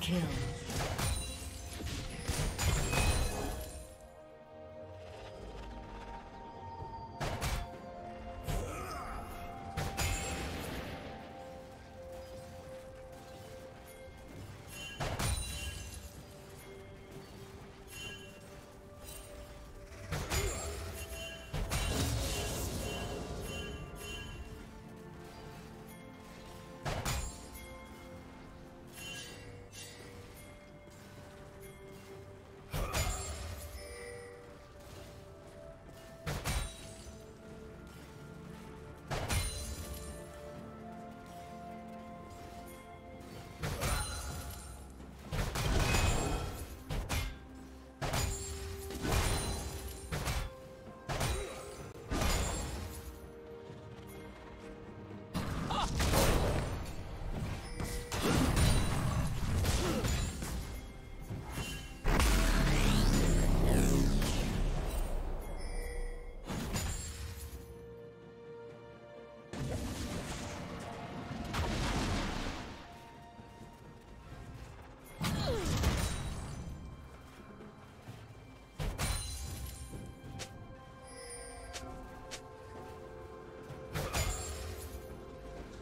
Kill.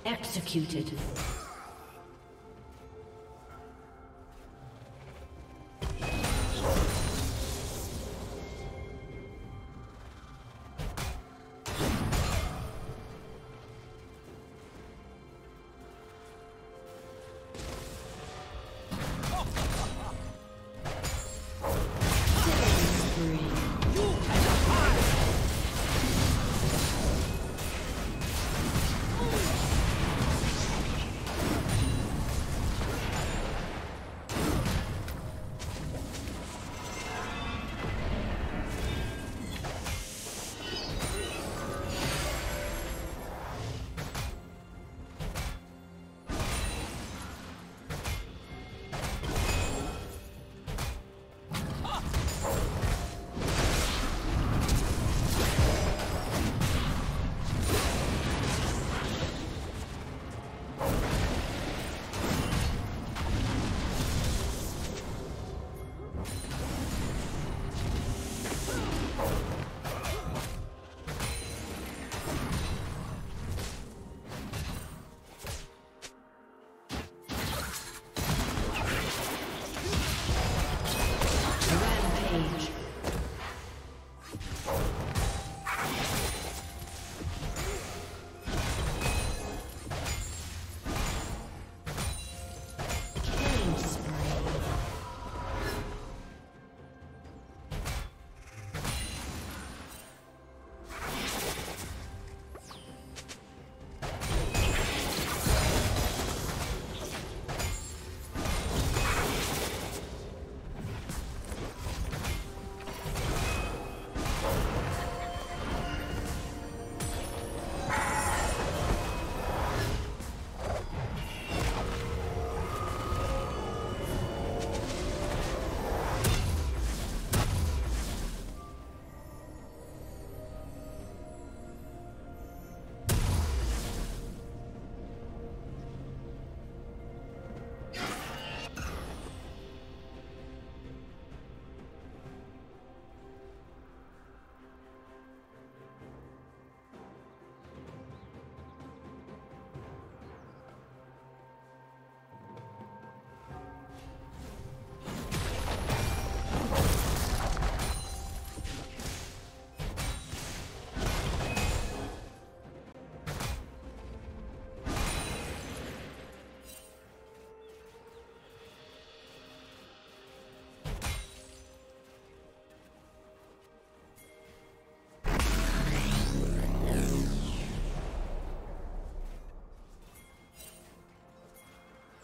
Executed.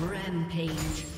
Rampage.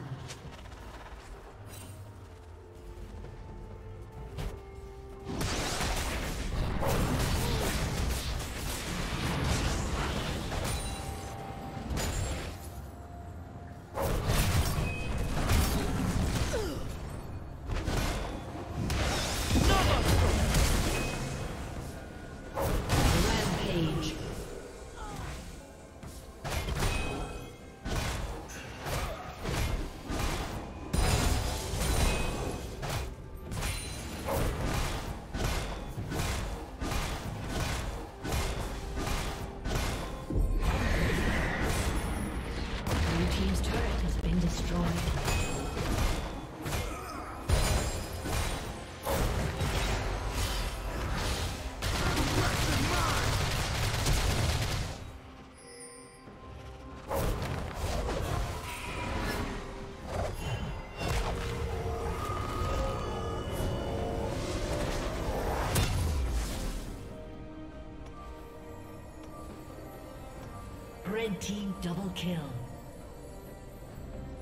Red team double kill.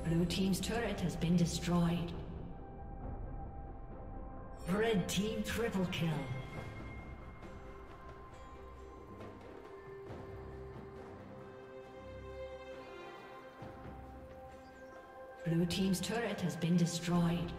Blue team's turret has been destroyed. Red team triple kill. Blue team's turret has been destroyed.